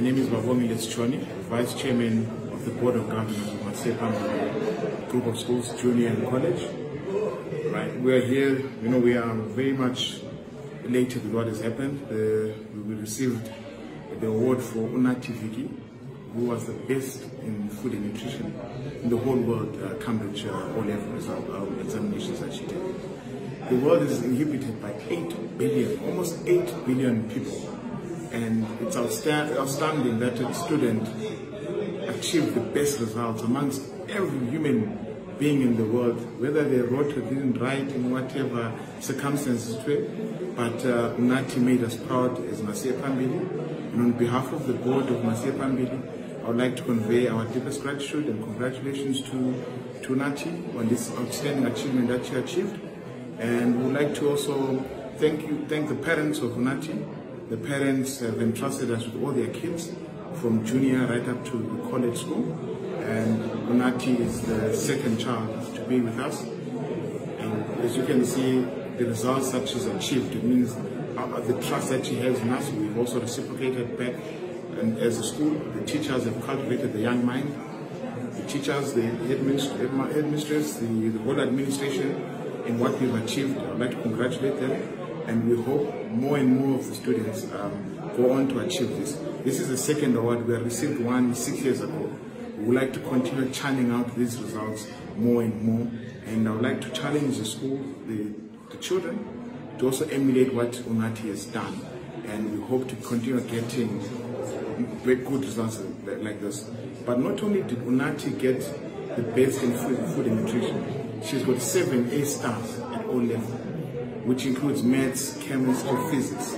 My name is Babongile Sitshoni, Vice Chairman of the Board of Governors of Masiyephambili Group of Schools, Junior and College. Right, we are here, you know, we are very much elated with what has happened. Uh, we received the award for Unati Viki, who was the best in food and nutrition in the whole world, uh, Cambridge uh, O-level result, uh, examinations that she did. The world is inhibited by 8 billion, almost 8 billion people it's outstanding that a student achieved the best results amongst every human being in the world, whether they wrote or didn't write in whatever circumstances were. But uh, Unati made us proud as Masiyephambili. And on behalf of the board of Masiyephambili, I would like to convey our deepest gratitude and congratulations to, to Unati on this outstanding achievement that she achieved. And we would like to also thank you, thank the parents of Unati the parents have entrusted us with all their kids from junior right up to college school. And Unati is the second child to be with us. And as you can see, the results that she's achieved, it means uh, the trust that she has in us, we've also reciprocated back. And as a school, the teachers have cultivated the young mind. The teachers, the headmistress, the, the whole administration, in what we've achieved, I'd like to congratulate them and we hope more and more of the students um, go on to achieve this. This is the second award. We received one six years ago. We would like to continue churning out these results more and more. And I would like to challenge the school, the, the children, to also emulate what Unati has done. And we hope to continue getting very good results like this. But not only did Unati get the best in food, food and nutrition, she's got seven A stars at all levels which includes maths, chemistry, and physics.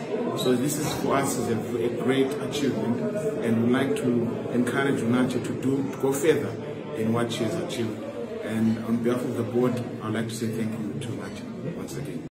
So this is for us is a, a great achievement and we'd like to encourage Unati to do to go further in what she has achieved. And on behalf of the board, I'd like to say thank you to Unati once again.